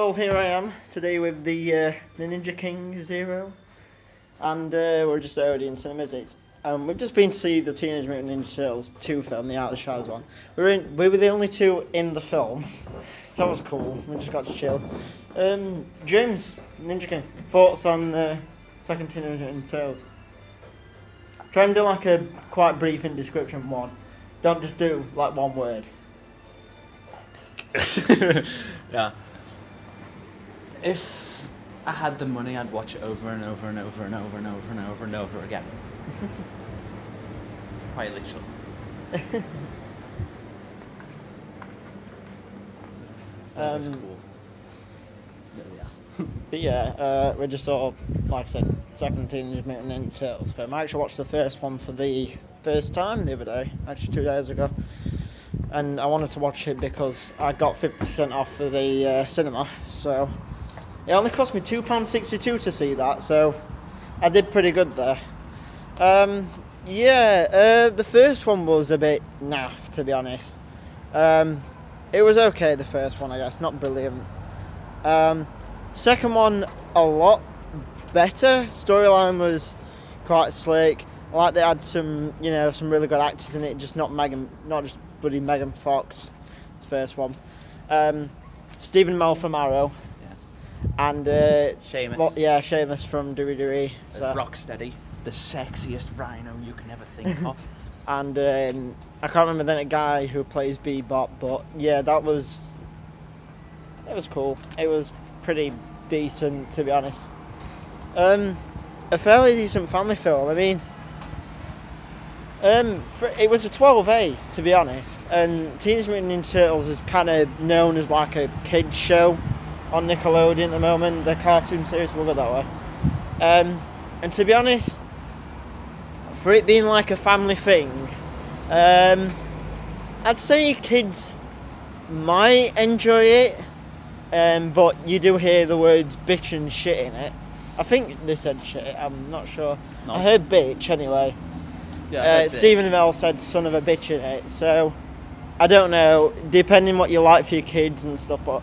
Well, here I am today with the uh, the Ninja King Zero, and uh, we're just already in Cinemas. It's um, we've just been to see the Teenage Mutant Ninja Turtles two film, the Out of the Shadows one. We were in, we were the only two in the film. so that was cool. We just got to chill. Um, James, Ninja King, thoughts on the second Teenage Mutant Ninja Turtles? Try and do like a quite brief in description one. Don't just do like one word. yeah. If I had the money, I'd watch it over and over and over and over and over and over and over again. Quite literally. That was Um, cool. There. But yeah, uh, we're just sort of, like I said, second Teenage Mutant Ninja Turtles film. I actually watched the first one for the first time the other day, actually two days ago. And I wanted to watch it because I got 50% off for the uh, cinema. So it only cost me £2.62 to see that, so I did pretty good there. Um, yeah, uh, the first one was a bit naff, to be honest. Um, it was okay, the first one, I guess, not brilliant. Um, Second one, a lot better. Storyline was quite slick. I like they had some, you know, some really good actors in it. Just not Megan, not just bloody Megan Fox. The first one. Um, Stephen Malfamaro Yes. And uh, Sheamus. well, yeah, Sheamus from Dewey Dewey. So, Rocksteady. The sexiest rhino you can ever think of. and um, I can't remember the guy who plays Bebop, but yeah, that was it was cool. It was pretty decent, to be honest. Um, a fairly decent family film. I mean, um, for, it was a 12A, to be honest, and Teenage Mutant Ninja Turtles is kind of known as like a kids show on Nickelodeon at the moment. The cartoon series we'll go that way. Um, and to be honest, for it being like a family thing, um, I'd say kids might enjoy it, um, but you do hear the words bitch and shit in it. I think they said shit, I'm not sure. No. I heard bitch anyway. Yeah, uh. Stephen Amell said son of a bitch in it, so I don't know, depending what you like for your kids and stuff, but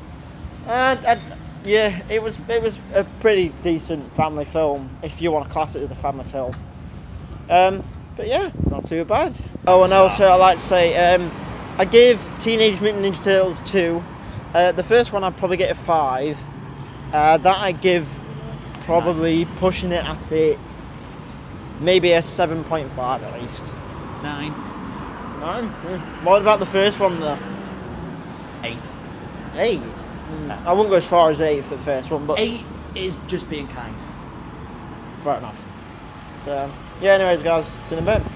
uh, I, yeah, it was it was a pretty decent family film if you want to class it as a family film. Um, but yeah, not too bad. Oh, and also I like to say um, I give Teenage Mutant Ninja Turtles two. Uh, the first one I'd probably get a five. Uh, that I give probably pushing it at it maybe a seven point five at least. Nine. Nine. Yeah. What about the first one though? Eight. Eight. I wouldn't go as far as eight for the first one, but Eight is just being kind. fair enough. So yeah. Anyways, guys, see you in a bit.